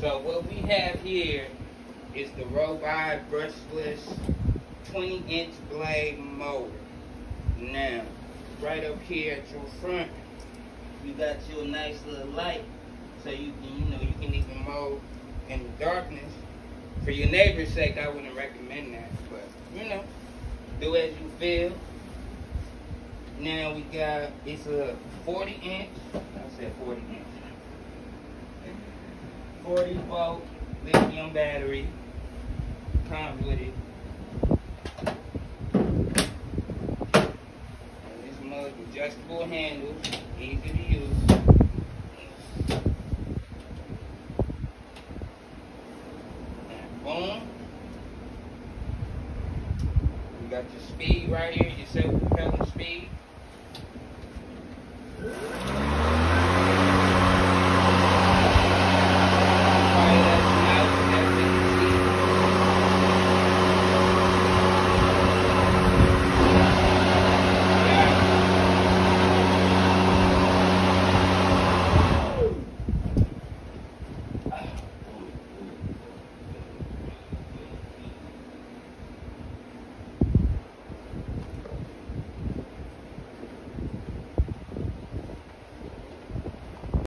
So what we have here is the Ryobi brushless 20 inch blade mower. Now, right up here at your front, you got your nice little light. So you can, you know, you can even mow in the darkness. For your neighbor's sake, I wouldn't recommend that. But, you know, do as you feel. Now we got, it's a 40 inch, I said 40 inch. 40 volt lithium battery comes with it. And this mug adjustable handle, easy to use. And boom. You got your speed right here.